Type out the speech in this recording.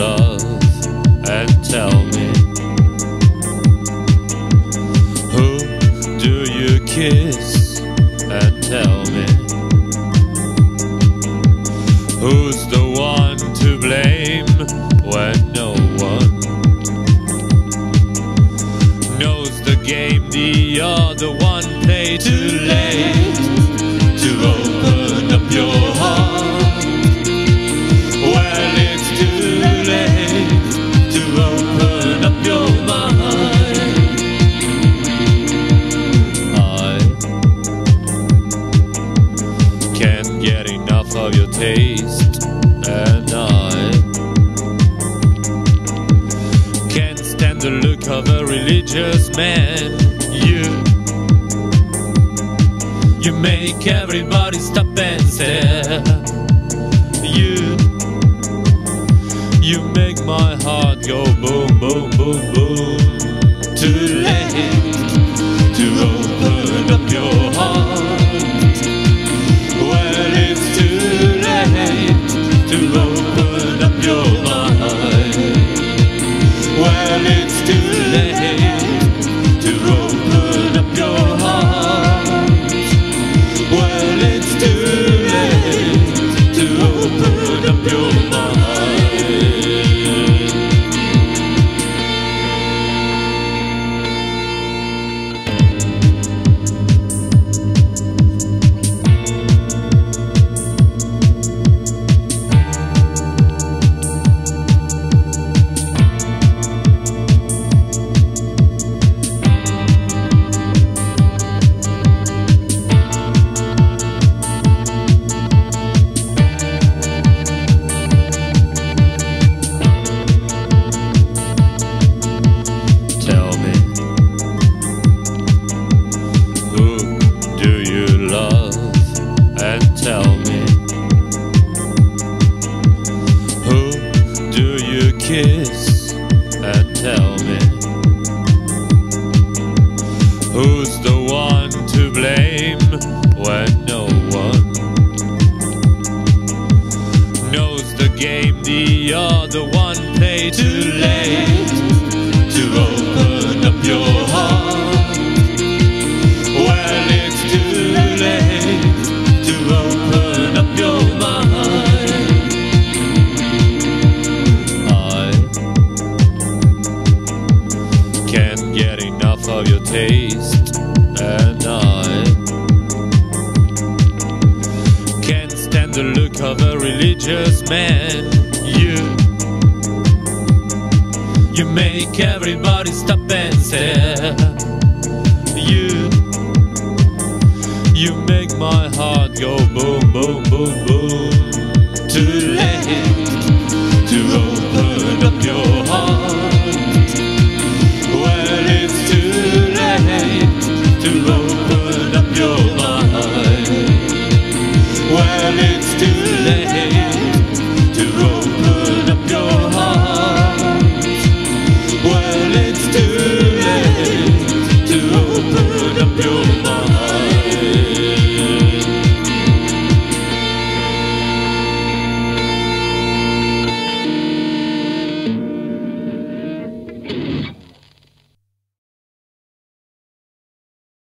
love and tell me Who do you kiss and tell me? Who's the one to blame when no one knows the game? The other one played too late. Your taste, and I can't stand the look of a religious man. You, you make everybody stop and stare. You, you make my heart go boom, boom, boom, boom. Too late open kiss? And tell me, who's the one to blame when no one knows the game? The other one play too late to open up your heart. Of your taste, and I can't stand the look of a religious man. You. You make everybody stop and stare. You, you make my heart go boom, boom, boom, boom.